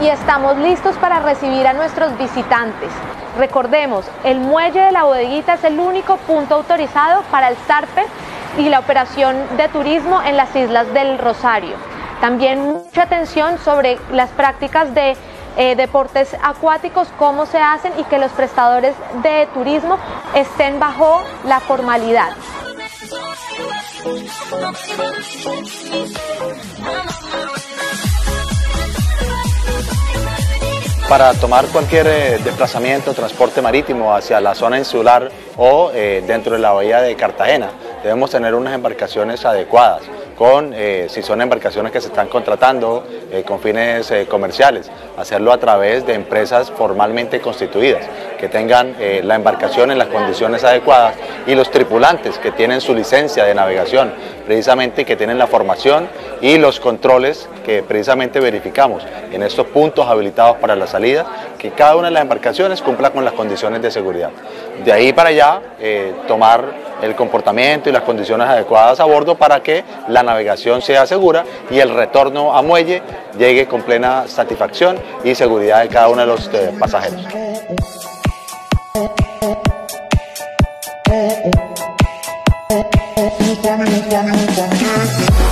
y estamos listos para recibir a nuestros visitantes. Recordemos, el muelle de la bodeguita es el único punto autorizado para el zarpe y la operación de turismo en las islas del Rosario. También mucha atención sobre las prácticas de eh, deportes acuáticos, cómo se hacen y que los prestadores de turismo estén bajo la formalidad. Para tomar cualquier eh, desplazamiento, transporte marítimo hacia la zona insular o eh, dentro de la bahía de Cartagena, debemos tener unas embarcaciones adecuadas, con, eh, si son embarcaciones que se están contratando con fines comerciales, hacerlo a través de empresas formalmente constituidas, que tengan la embarcación en las condiciones adecuadas y los tripulantes que tienen su licencia de navegación, precisamente que tienen la formación y los controles que precisamente verificamos en estos puntos habilitados para la salida, que cada una de las embarcaciones cumpla con las condiciones de seguridad. De ahí para allá, eh, tomar el comportamiento y las condiciones adecuadas a bordo para que la navegación sea segura y el retorno a muelle llegue con plena satisfacción y seguridad de cada uno de los eh, pasajeros. funny, funny, funny.